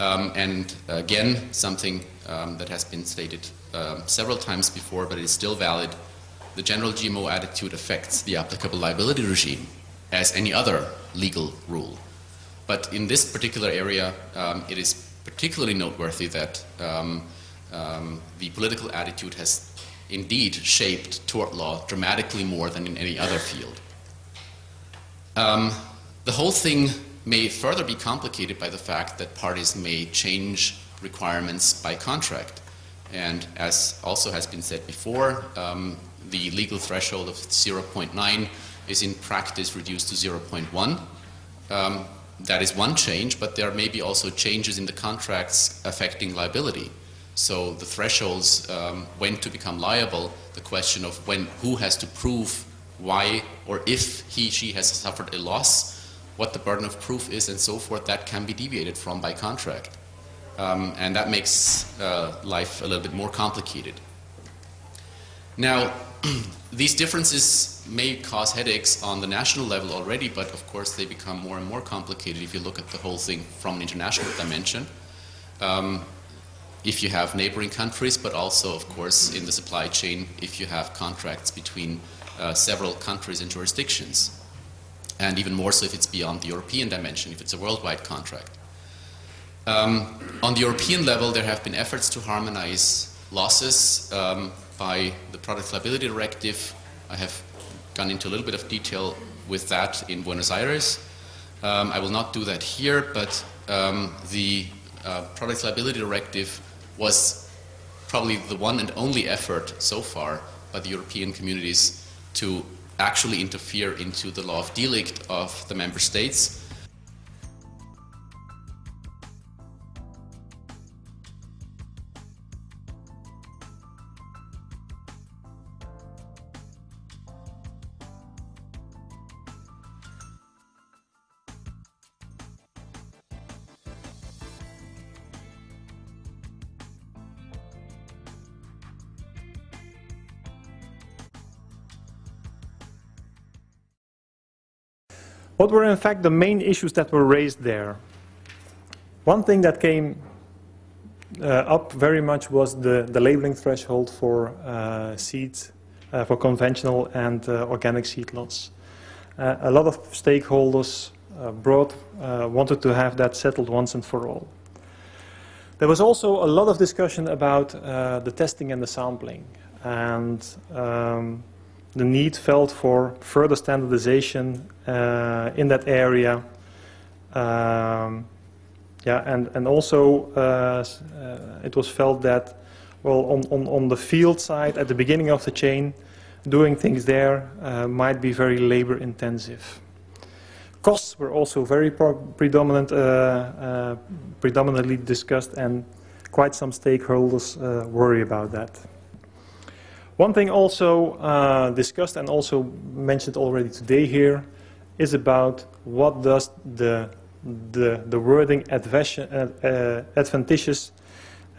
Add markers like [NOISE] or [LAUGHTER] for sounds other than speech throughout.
Um, and again, something um, that has been stated um, several times before, but it is still valid. The general GMO attitude affects the applicable liability regime as any other legal rule. But in this particular area, um, it is particularly noteworthy that um, um, the political attitude has indeed shaped tort law dramatically more than in any other field. The whole thing may further be complicated by the fact that parties may change requirements by contract. And as also has been said before, um, the legal threshold of 0.9 is in practice reduced to 0.1. Um, that is one change, but there may be also changes in the contracts affecting liability. So the thresholds um, when to become liable, the question of when who has to prove why or if he she has suffered a loss, what the burden of proof is, and so forth, that can be deviated from by contract. Um, and that makes uh, life a little bit more complicated. Now, [CLEARS THROAT] these differences may cause headaches on the national level already, but of course they become more and more complicated if you look at the whole thing from an international dimension. Um, if you have neighboring countries, but also, of course, in the supply chain, if you have contracts between uh, several countries and jurisdictions. And even more so if it's beyond the European dimension, if it's a worldwide contract. Um, on the European level, there have been efforts to harmonize losses um, by the Product Liability Directive. I have gone into a little bit of detail with that in Buenos Aires. Um, I will not do that here, but um, the uh, Product Liability Directive was probably the one and only effort so far by the European communities to actually interfere into the law of delict of the member states What were in fact the main issues that were raised there? One thing that came uh, up very much was the, the labeling threshold for uh, seeds, uh, for conventional and uh, organic seed lots. Uh, a lot of stakeholders uh, brought, wanted to have that settled once and for all. There was also a lot of discussion about the testing and the sampling. And um, the need felt for further standardization uh, in that area. Um, yeah, and, and also uh, uh, it was felt that, well, on, on, on the field side, at the beginning of the chain, doing things there uh, might be very labor intensive. Costs were also very predominant, uh, uh, predominantly discussed and quite some stakeholders worry about that. One thing also uh, discussed and also mentioned already today here is about what does the, the, the wording uh, adventitious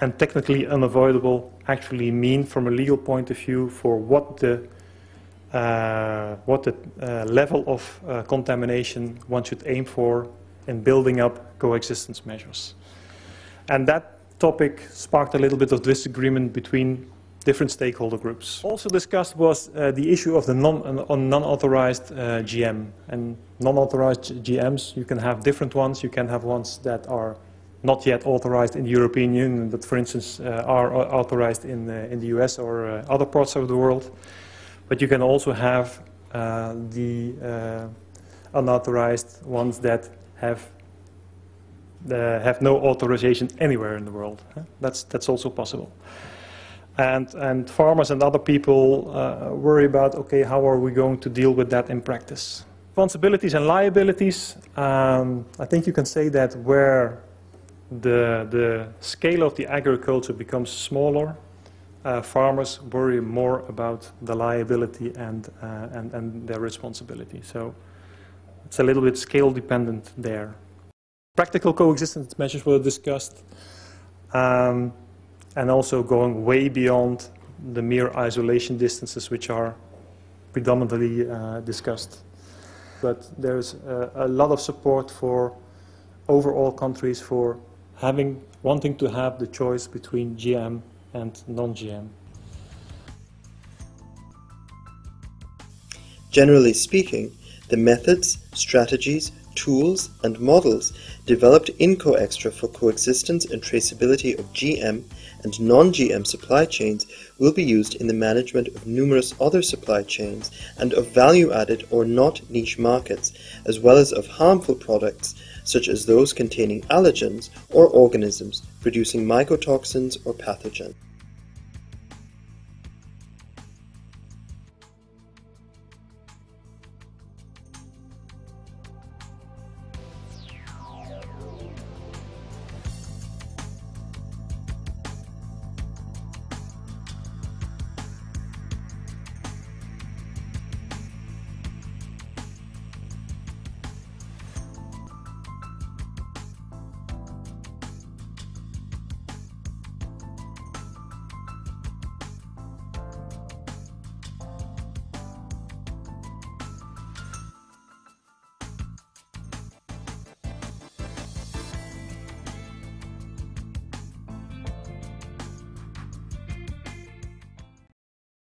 and technically unavoidable actually mean from a legal point of view for what the, uh, what the uh, level of uh, contamination one should aim for in building up coexistence measures. And that topic sparked a little bit of disagreement between different stakeholder groups. Also discussed was uh, the issue of the non-authorized non uh, GM. And non-authorized GMs, you can have different ones. You can have ones that are not yet authorized in the European Union, but for instance uh, are authorized in, uh, in the US or uh, other parts of the world. But you can also have uh, the unauthorized ones that have have no authorization anywhere in the world. That's, that's also possible. And, and farmers and other people uh, worry about, okay, how are we going to deal with that in practice? Responsibilities and liabilities, um, I think you can say that where the, the scale of the agriculture becomes smaller, uh, farmers worry more about the liability and, uh, and, and their responsibility. So it's a little bit scale dependent there. Practical coexistence measures were discussed. Um, and also going way beyond the mere isolation distances which are predominantly uh, discussed. But there's a, a, lot of support for overall countries for having wanting to have the choice between GM and non-GM. Generally speaking, the methods, strategies, tools, and models developed in CoExtra for coexistence and traceability of GM and non-GM supply chains will be used in the management of numerous other supply chains and of value-added or not niche markets, as well as of harmful products such as those containing allergens or organisms producing mycotoxins or pathogens.